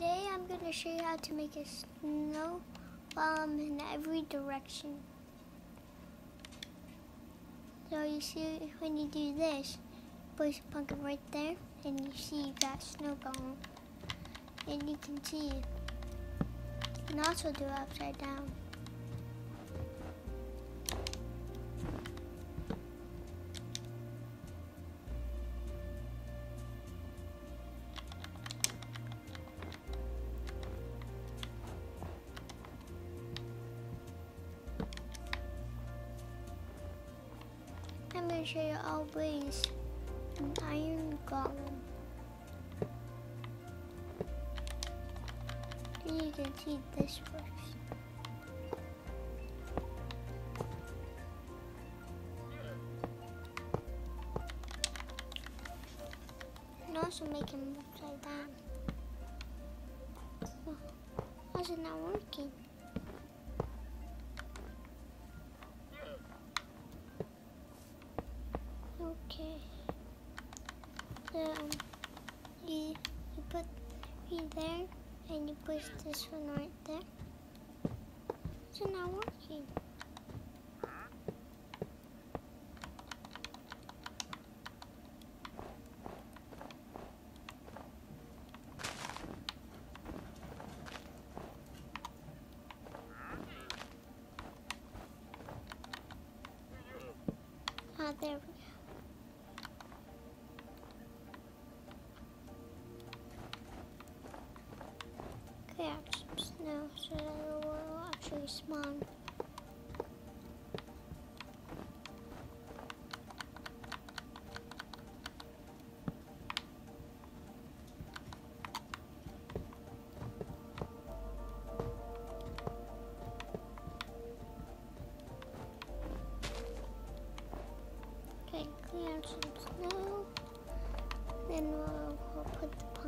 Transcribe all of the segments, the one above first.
Today I'm going to show you how to make a snow golem in every direction. So you see when you do this, place a pumpkin right there and you see got snow golem. And you can see you can also do it upside down. I'm going to show you all ways an iron golem. And you can see this works. And also make him upside down. Oh, why is it not working? Okay. So um, you you put me there and you push this one right there. It's not working. Ah, there we go. Add some snow so it will actually spawn. Okay, clear some snow. Then we'll, we'll put the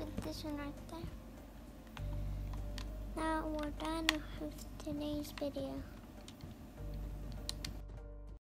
put this one right there. Now we're done with today's video.